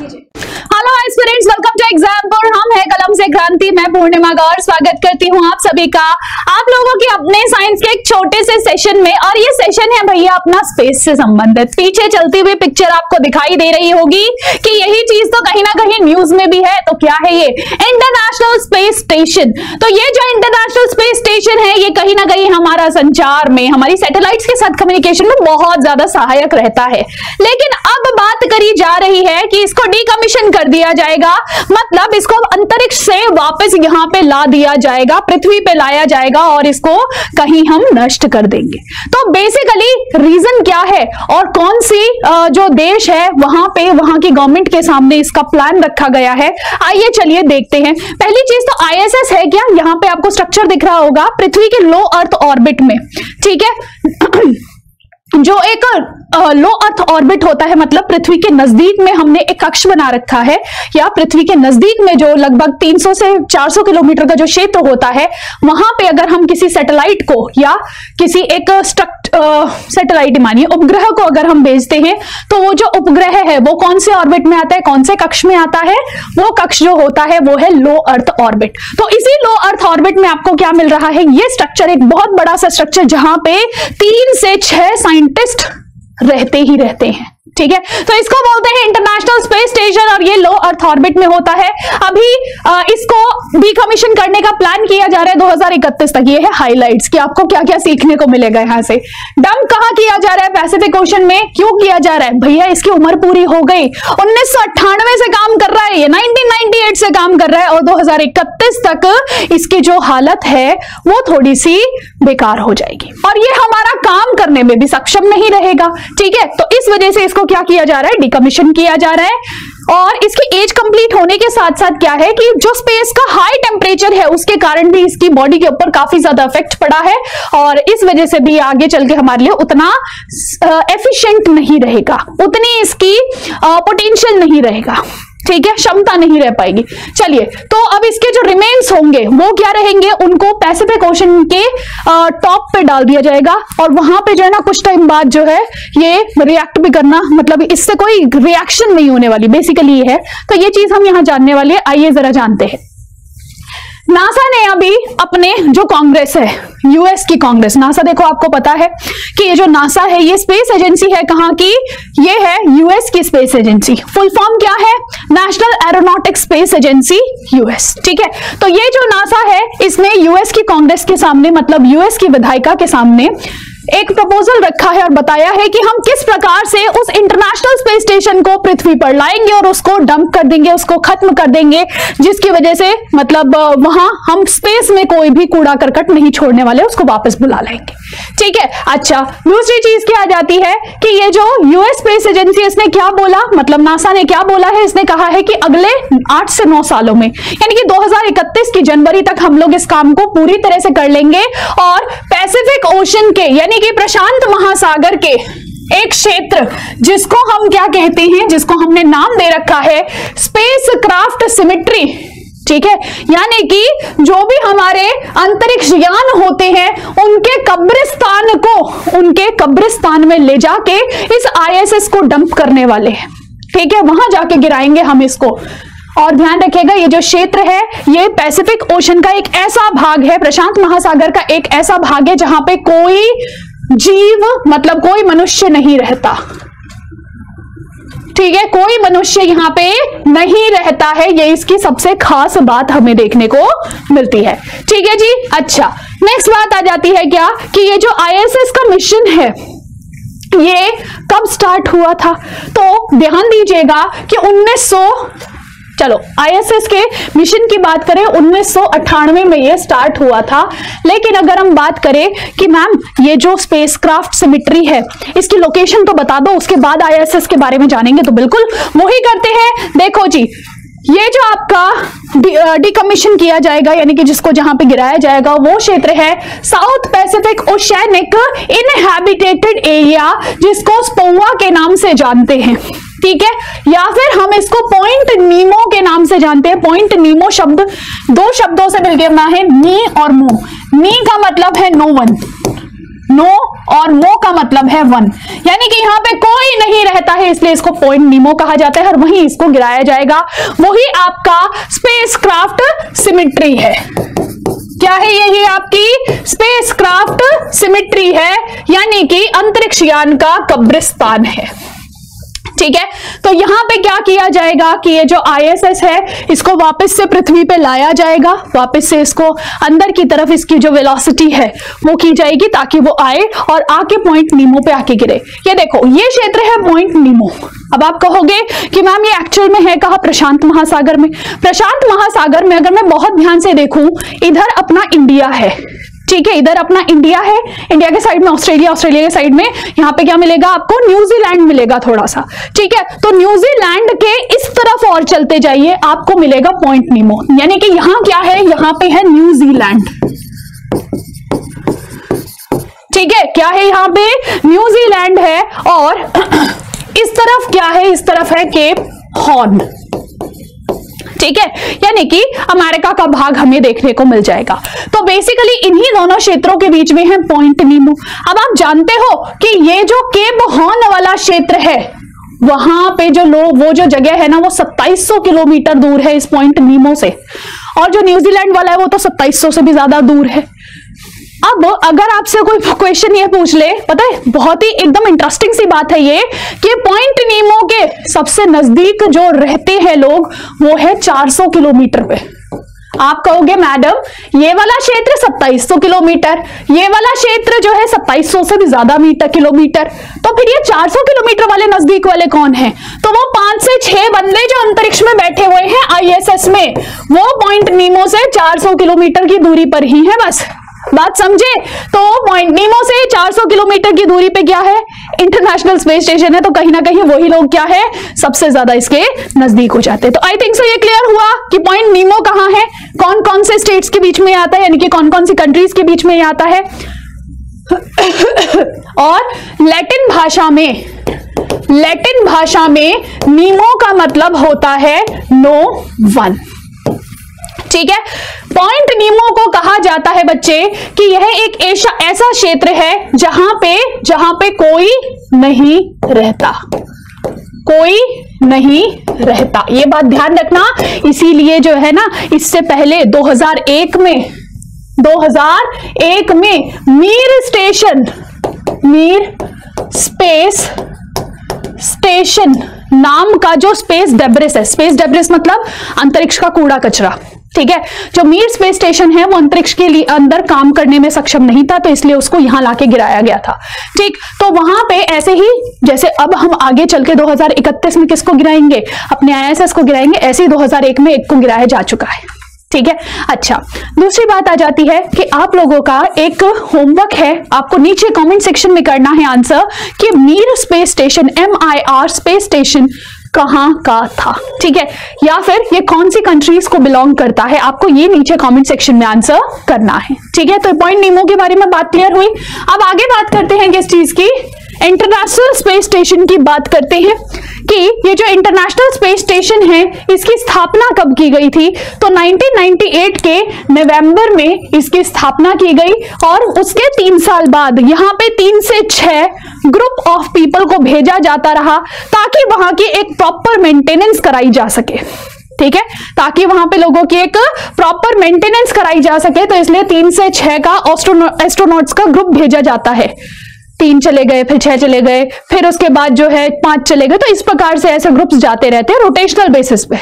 Hello aspirants welcome to Exampur हम है कलम से क्रांति, मैं पूर्णिमा गौर, स्वागत करती हूँ आप सभी का। आप लोगों के अपने साइंस के एक छोटे से सेशन में, और ये सेशन है भैया अपना स्पेस से संबंधित। पीछे चलती हुई पिक्चर आपको दिखाई दे रही होगी कि यही चीज़ तो कहीं ना कहीं न्यूज़ में भी है तो क्या है ये? इंटरनेशनल स्पेस स्टेशन तो ये जो इंटरनेशनल स्पेस स्टेशन है, ये कहीं ना कहीं हमारा संचार में, हमारी सैटेलाइट्स के साथ कम्युनिकेशन में बहुत ज़्यादा सहायक रहता है। लेकिन बात करी जा रही है कि इसको डीकमीशन कर दिया जाएगा। मतलब इसको अंतरिक्ष से वापस यहाँ पे ला दिया जाएगा, पृथ्वी पे लाया जाएगा और इसको कहीं हम नष्ट कर देंगे। तो बेसिकली रीजन क्या है और कौन सी जो देश है, वहाँ पे, वहाँ की गवर्नमेंट के सामने इसका प्लान रखा गया है। आइए चलिए देखते हैं। पहली चीज़ तो आईएसएस है क्या? यहाँ पे आपको स्ट्रक्चर दिख रहा होगा, पृथ्वी के लो अर्थ ऑर्बिट में। ठीक है? जो एक लो अर्थ ऑर्बिट होता है मतलब पृथ्वी के नज़दीक में हमने एक कक्ष बना रखा है, या पृथ्वी के नज़दीक में जो लगभग 300 से 400 किलोमीटर का जो क्षेत्र होता है, वहाँ पे अगर हम किसी सैटेलाइट को, या किसी एक स्ट्रक्ट सैटेलाइट मानिए, उपग्रह को अगर हम भेजते हैं तो वो जो उपग्रह है, वो कौन से ऑर्बिट में आता है, कौन से कक्ष में आता है, वो कक्ष जो होता है, वो है लो अर्थ ऑर्बिट तो इसी लो अर्थ ऑर्बिट में आपको क्या मिल रहा है? ये स्ट्रक्चर एक बहुत बड़ा सा स्ट्रक्चर जहाँ पे तीन से छह साइंटिस्ट रहते ही रहते हैं, ठीक है? तो इसको बोलते हैं इंटरनेशनल स्पेस स्टेशन और ये लो अर्थ ऑर्बिट में होता है। अभी डीकमीशन करने का प्लान किया जा रहा है 2031 तक। ये है हाइलाइट्स कि आपको क्या क्या सीखने को मिलेगा यहाँ से। डंप कहाँ किया जा रहा है? पैसिफिक ओशन में क्यों किया जा रहा है? भैया, इसकी उम्र पूरी हो गई। उन्नीस सौ अट्ठानवे से काम कर रहा है ये 1998 से काम कर रहा है और 2031 तक इसकी जो हालत है, वो थोड़ी सी बेकार हो जाएगी। और ये हमारा काम करने में भी सक्षम नहीं रहेगा। ठीक है? तो इस वजह से इसको क्या किया जा रहा है? डिकमीशन किया जा रहा है। और इसकी एज कंप्लीट होने के साथ साथ क्या है कि जो स्पेस का हाई टेम्परेचर है, उसके कारण भी इसकी बॉडी के ऊपर काफ़ी ज़्यादा इफ़ेक्ट पड़ा है और इस वजह से भी आगे चल के हमारे लिए उतना एफिशिएंट नहीं रहेगा। उतनी इसकी पोटेंशियल नहीं रहेगा। ठीक है? क्षमता नहीं रह पाएगी। चलिए तो अब इसके जो रिमेन्स होंगे, वो क्या रहेंगे? उनको पैसिफिक ओशन के टॉप पे डाल दिया जाएगा। और वहाँ पे जो है ना, कुछ टाइम बाद जो है, ये रिएक्ट भी करना मतलब इससे कोई रिएक्शन नहीं होने वाली बेसिकली ये है। तो ये चीज़ हम यहाँ जानने वाले आइए जरा जानते हैं। नासा ने अभी अपने जो कांग्रेस है यूएस की कांग्रेस, नासा देखो आपको पता है कि ये जो नासा है, ये स्पेस एजेंसी है कहाँ की? ये है यूएस की स्पेस एजेंसी फुल फॉर्म क्या है? National aeronautic space agency US ठीक है? तो ये जो नासा है, इसने यूएस की कांग्रेस के सामने मतलब यूएस की विधायिका के सामने एक प्रपोजल रखा है और बताया है कि हम किस प्रकार से उस इंटरनेशनल स्पेस स्टेशन को पृथ्वी पर लाएँगे और उसको डंप कर देंगे, उसको खत्म कर देंगे, जिसकी वजह से मतलब वहाँ हम स्पेस में कोई भी कूड़ा करकट नहीं छोड़ने वाले, उसको वापस बुला लेंगे ठीक है? अच्छा दूसरी चीज़ क्या आ जाती है कि ये जो यूएस स्पेस एजेंसी इसने क्या बोला? मतलब नासा ने क्या बोला है? इसने कहा है कि अगले आठ से नौ सालों में, यानी कि 2031 की जनवरी तक हम लोग इस काम को पूरी तरह से कर लेंगे और पैसिफिक ओशन के, यानी कि प्रशांत महासागर के एक क्षेत्र, जिसको हम क्या कहते हैं, जिसको हमने नाम दे रखा है स्पेस क्राफ्ट सिमिट्री ठीक है? यानी कि जो भी हमारे अंतरिक्ष यान होते हैं, उनके कब्रिस्तान को, उनके कब्रिस्तान में ले जाके इस आईएसएस को डंप करने वाले हैं। ठीक है? वहाँ जाके गिराएँगे हम इसको। और ध्यान रखिएगा, ये जो क्षेत्र है, ये पैसिफिक ओशन का एक ऐसा भाग है, प्रशांत महासागर का एक ऐसा भाग है, जहाँ पे कोई जीव मतलब कोई मनुष्य नहीं रहता। ठीक है, कोई मनुष्य यहाँ पे नहीं रहता है, ये इसकी सबसे खास बात हमें देखने को मिलती है। ठीक है जी? अच्छा नेक्स्ट बात आ जाती है क्या? कि ये जो आईएसएस का मिशन है, ये कब स्टार्ट हुआ था? तो ध्यान दीजिएगा कि 1900 चलो आईएसएस के मिशन की बात करें, उन्नीस में ये स्टार्ट हुआ था। लेकिन अगर हम बात करें कि मैम ये जो स्पेसक्राफ्ट सिमिट्री है, इसकी लोकेशन तो बता दो, उसके बाद आईएसएस के बारे में जानेंगे तो बिल्कुल। वही करते हैं, देखो जी, ये जो आपका डिकमीशन किया जाएगा, यानी कि जिसको जहाँ पे गिराया जाएगा, वो क्षेत्र है South Pacific oceanic inhabited area जिसको स्पोवा के नाम से जानते हैं। ठीक है? या फिर हम इसको पॉइंट नीमो के नाम से जानते हैं। पॉइंट नीमो शब्द, दो शब्दों से मिलकर बना है नी और मो। नी का मतलब है नो वन नो और मो का मतलब है वन यानी कि यहाँ पे कोई नहीं रहता है, इसलिए इसको पॉइंट नीमो कहा जाता है और वहीं इसको गिराया जाएगा। वही आपका स्पेसक्राफ्ट सिमिट्री है। क्या है यही आपकी स्पेसक्राफ्ट सिमिट्री है? यानी कि अंतरिक्ष यान का कब्रिस्तान है। ठीक है? तो यहाँ पे क्या किया जाएगा कि ये जो आईएसएस है, इसको वापस से पृथ्वी पे लाया जाएगा। वापस से इसको अंदर की तरफ़ इसकी जो वेलोसिटी है, वो की जाएगी ताकि वो आए और आके पॉइंट नीमो पे आके गिरे। ये देखो, ये क्षेत्र है पॉइंट नीमो अब आप कहोगे कि मैम ये एक्चुअल में है कहा? प्रशांत महासागर में। प्रशांत महासागर में अगर मैं बहुत ध्यान से देखूँ, इधर अपना इंडिया है। ठीक है, इधर अपना इंडिया है इंडिया के साइड में ऑस्ट्रेलिया ऑस्ट्रेलिया के साइड में, यहाँ पे क्या मिलेगा आपको? न्यूजीलैंड मिलेगा थोड़ा सा ठीक है? तो न्यूजीलैंड के इस तरफ़ और चलते जाइए, आपको मिलेगा पॉइंट नीमो यानी कि यहाँ क्या है? यहाँ पे है न्यूजीलैंड ठीक है, क्या है यहाँ पे? न्यूजीलैंड है, और इस तरफ़ क्या है? इस तरफ़ है केप हॉर्न ठीक है? यानी कि अमेरिका का भाग हमें देखने को मिल जाएगा। तो बेसिकली इन्हीं दोनों क्षेत्रों के बीच में है पॉइंट नीमो अब आप जानते हो कि ये जो केप हॉर्न वाला क्षेत्र है, वहाँ पे जो लोग, वो जो जगह है ना, वो 2700 किलोमीटर दूर है इस पॉइंट नीमो से। और जो न्यूजीलैंड वाला है, वो तो 2700 से भी ज़्यादा दूर है। अब अगर आपसे कोई क्वेश्चन ये पूछ ले, पता है, बहुत ही एकदम इंटरेस्टिंग सी बात है ये, कि पॉइंट नीमो के सबसे नज़दीक जो रहते हैं लोग, वो है 400 किलोमीटर पे। आप कहोगे, मैडम, ये वाला क्षेत्र 2700 किलोमीटर, ये वाला क्षेत्र जो है 2700 से भी ज़्यादा मीटर, किलोमीटर तो फिर ये 400 किलोमीटर वाले नज़दीक वाले कौन हैं? तो वो पाँच से छह बंदे जो अंतरिक्ष में बैठे हुए हैं आईएसएस में, वो पॉइंट नीमो से 400 किलोमीटर की दूरी पर ही है बस। बात समझे? तो पॉइंट नीमो से 400 किलोमीटर की दूरी पे क्या है। इंटरनेशनल स्पेस स्टेशन है तो कहीं ना कहीं वही लोग क्या है? सबसे ज़्यादा इसके नज़दीक हो जाते हैं। तो आई थिंक सो ये क्लियर हुआ कि पॉइंट नीमो कहाँ है? कौन कौन से स्टेट्स के बीच में आता है? यानी कि कौन कौन सी कंट्रीज़ के बीच में आता है? और लैटिन भाषा में लैटिन भाषा में नीमो का मतलब होता है नो वन ठीक है? पॉइंट नीमो को कहा जाता है बच्चे कि यह एक ऐसा ऐसा क्षेत्र है जहाँ पे जहाँ पे कोई नहीं रहता। कोई नहीं रहता। ये बात ध्यान रखना। इसीलिए जो है ना, इससे पहले 2001 में 2001 में Mir station Mir space station, नाम का जो स्पेस डेब्रिस है। स्पेस डेब्रिस मतलब अंतरिक्ष का कूड़ा कचरा, ठीक है? जो मीर स्पेस स्टेशन है, वो अंतरिक्ष के लिए अंदर काम करने में सक्षम नहीं था तो इसलिए उसको यहाँ लाके गिराया गया था, ठीक? तो वहाँ पे ऐसे ही, जैसे अब हम आगे चल के 2031 में किसको गिराएँगे? अपने आईएसएस को गिराएँगे, ऐसे ही 2001 में एक को गिराया जा चुका है। ठीक है? अच्छा दूसरी बात आ जाती है कि आप लोगों का एक होमवर्क है। आपको नीचे कमेंट सेक्शन में करना है आंसर कि Mir space station M I R space station कहाँ का था? ठीक है? या फिर ये कौन सी कंट्रीज़ को बिलोंग करता है? आपको ये नीचे कमेंट सेक्शन में आंसर करना है। ठीक है? तो पॉइंट नीमो के बारे में बात क्लियर हुई। अब आगे बात करते हैं किस चीज़ की? इंटरनेशनल स्पेस स्टेशन की बात करते हैं कि ये जो इंटरनेशनल स्पेस स्टेशन है, इसकी स्थापना कब की गई थी? तो 1998 के नवंबर में इसकी स्थापना की गई और उसके तीन साल बाद यहाँ पे तीन से छह ग्रुप ऑफ़ पीपल को भेजा जाता रहा ताकि वहाँ की एक प्रॉपर मेंटेनेंस कराई जा सके। ठीक है? ताकि वहाँ पे लोगों की एक प्रॉपर मेंटेनेंस कराई जा सके तो इसलिए तीन से छह का एस्ट्रोनॉट्स का ग्रुप भेजा जाता है। तीन चले गए, फिर छह चले गए, फिर उसके बाद जो है पाँच चले गए। तो इस प्रकार से ऐसे ग्रुप्स जाते रहते हैं रोटेशनल बेसिस पे।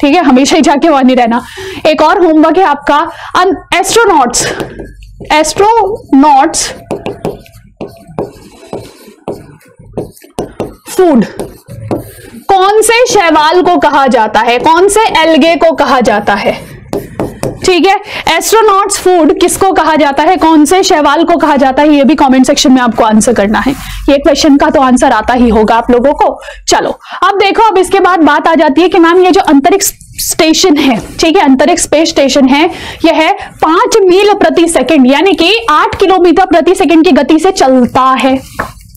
ठीक है? हमेशा ही जाके वहाँ नहीं रहना। एक और होमवर्क है आपका। एस्ट्रोनॉट्स एस्ट्रोनॉट्स फ़ूड कौन से शैवाल को कहा जाता है? कौन से एल्गे को कहा जाता है? ठीक है एस्ट्रोनॉट्स फ़ूड किसको कहा जाता है? कौन से शैवाल को कहा जाता है? ये भी कमेंट सेक्शन में आपको आंसर करना है। ये क्वेश्चन का तो आंसर आता ही होगा आप लोगों को। चलो, अब देखो, अब इसके बाद बात आ जाती है कि मैम ये जो अंतरिक्ष स्टेशन है, ठीक है, अंतरिक्ष स्पेस स्टेशन है, यह है पाँच मील प्रति सेकंड यानी कि आठ किलोमीटर प्रति सेकंड की गति से चलता है।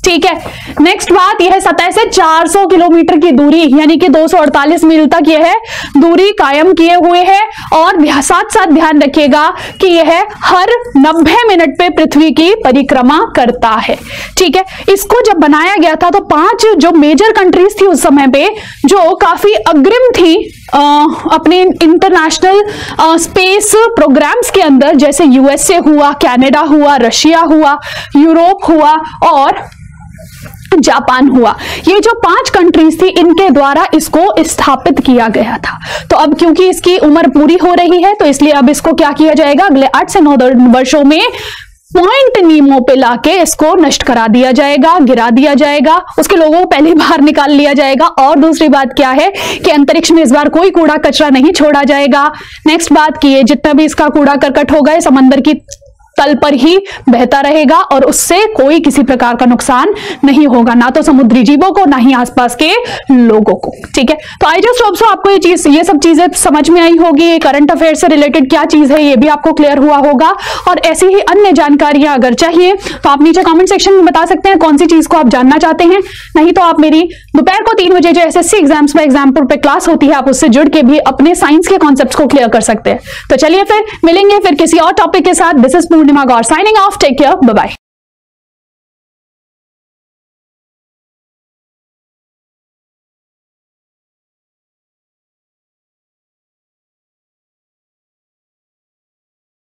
ठीक है। नेक्स्ट बात यह सतह से 400 किलोमीटर की दूरी यानी कि 248 मील तक यह दूरी कायम किए हुए है। और साथ साथ ध्यान रखिएगा कि यह हर 90 मिनट पे पृथ्वी की परिक्रमा करता है। ठीक है। इसको जब बनाया गया था तो पाँच जो मेजर कंट्रीज़ थी उस समय पे जो काफ़ी अग्रिम थी आ, अपने इंटरनेशनल स्पेस प्रोग्राम्स के अंदर जैसे यूएसए हुआ कनाडा हुआ रशिया हुआ यूरोप हुआ और जापान हुआ। ये जो पाँच कंट्रीज़ थी, इनके द्वारा इसको स्थापित किया गया था। तो अब क्योंकि इसकी उम्र पूरी हो रही है तो इसलिए अब इसको क्या किया जाएगा? अगले आठ से नौ वर्षों में पॉइंट नीमो पे लाके इसको नष्ट करा दिया जाएगा, गिरा दिया जाएगा, उसके लोगों को पहले बाहर निकाल लिया जाएगा। और दूसरी बात क्या है कि अंतरिक्ष में इस बार कोई कूड़ा कचरा नहीं छोड़ा जाएगा। नेक्स्ट बात की है जितना भी इसका कूड़ा करकट होगा समंदर की तल पर ही बहता रहेगा और उससे कोई किसी प्रकार का नुकसान नहीं होगा। ना तो समुद्री जीवों को, ना ही आसपास के लोगों को। ठीक है? तो आई जस्ट होप आपको ये चीज़, ये सब चीज़ें समझ में आई होगी। करंट अफेयर से रिलेटेड क्या चीज़ है, ये भी आपको क्लियर हुआ होगा। और ऐसी ही अन्य जानकारियाँ अगर चाहिए तो आप नीचे कॉमेंट सेक्शन में बता सकते हैं कौन सी चीज़ को आप जानना चाहते हैं। नहीं तो आप मेरी दोपहर को तीन बजे जो एस एस एग्ज़ाम्स में एग्ज़ाम्पल पे क्लास होती है, आप उससे जुड़ के भी अपने साइंस के कॉन्सेप्ट को क्लियर कर सकते हैं। तो चलिए फिर, मिलेंगे फिर किसी और टॉपिक के साथ। This is Madhima Gaur signing off. Take care. Bye bye.